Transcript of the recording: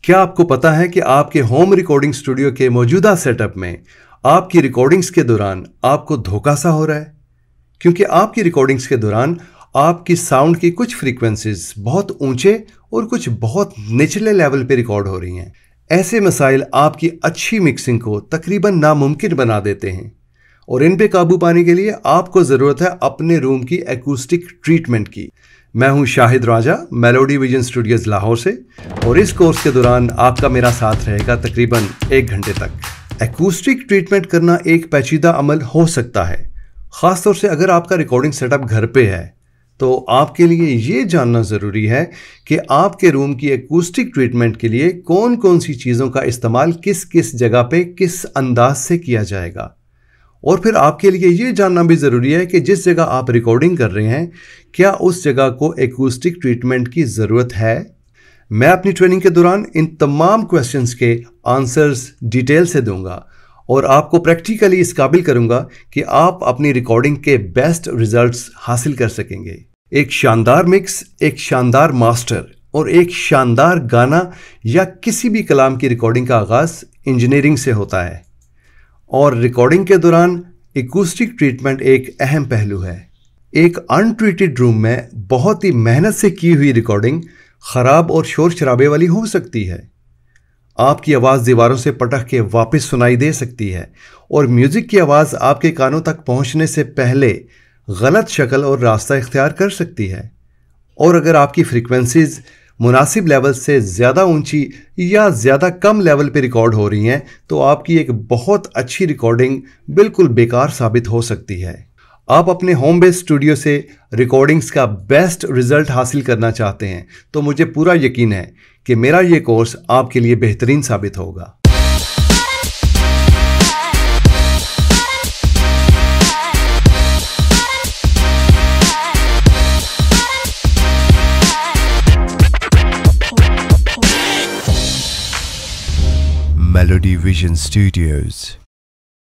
क्या आपको पता है कि आपके होम रिकॉर्डिंग स्टूडियो के मौजूदा सेटअप में आपकी रिकॉर्डिंग्स के दौरान आपको धोखा सा हो रहा है? क्योंकि आपकी रिकॉर्डिंग्स के दौरान आपकी साउंड की कुछ फ्रीक्वेंसीज बहुत ऊँचे और कुछ बहुत निचले लेवल पे रिकॉर्ड हो रही हैं। ऐसे मसाइल आपकी अच्छी मिक्सिंग को तकरीबन नामुमकिन बना देते हैं। और इन पे काबू पाने के लिए आपको ज़रूरत है अपने रूम की एकूस्टिक ट्रीटमेंट की। मैं हूँ Shahid Raja Melody Vision Studios Lahore से। और इस कोर्स के दौरान आपका मेरा साथ रहेगा तकरीबन एक घंटे तक। एकूस्टिक ट्रीटमेंट करना एक पेचीदा अमल हो सकता है। ख़ासतौर से अगर आपका रिकॉर्डिंग सेटअप घर पे है तो आपके लिए ये जानना ज़रूरी है कि आपके रूम की एकूस्टिक ट्रीटमेंट के लिए कौन कौन सी चीज़ों का इस्तेमाल किस किस जगह पे किस अंदाज से किया जाएगा। और फिर आपके लिए ये जानना भी ज़रूरी है कि जिस जगह आप रिकॉर्डिंग कर रहे हैं, क्या उस जगह को एकूस्टिक ट्रीटमेंट की ज़रूरत है? मैं अपनी ट्रेनिंग के दौरान इन तमाम क्वेश्चंस के आंसर्स डिटेल से दूँगा और आपको प्रैक्टिकली इस काबिल करूँगा कि आप अपनी रिकॉर्डिंग के बेस्ट रिजल्ट्स हासिल कर सकेंगे। एक शानदार मिक्स एक शानदार मास्टर और एक शानदार गाना या किसी भी कलाम की रिकॉर्डिंग का आगाज़ इंजीनियरिंग से होता है। और रिकॉर्डिंग के दौरान एकूस्टिक ट्रीटमेंट एक अहम पहलू है। एक अनट्रीटेड रूम में बहुत ही मेहनत से की हुई रिकॉर्डिंग ख़राब और शोर शराबे वाली हो सकती है। आपकी आवाज़ दीवारों से पटक के वापस सुनाई दे सकती है और म्यूज़िक की आवाज़ आपके कानों तक पहुँचने से पहले गलत शक्ल और रास्ता इख्तियार कर सकती है। और अगर आपकी फ्रीक्वेंसीज मुनासिब लेवल से ज़्यादा ऊँची या ज़्यादा कम लेवल पे रिकॉर्ड हो रही हैं तो आपकी एक बहुत अच्छी रिकॉर्डिंग बिल्कुल बेकार साबित हो सकती है। आप अपने होम बेस स्टूडियो से रिकॉर्डिंग्स का बेस्ट रिज़ल्ट हासिल करना चाहते हैं तो मुझे पूरा यकीन है कि मेरा ये कोर्स आपके लिए बेहतरीन साबित होगा। Melody Vision Studios.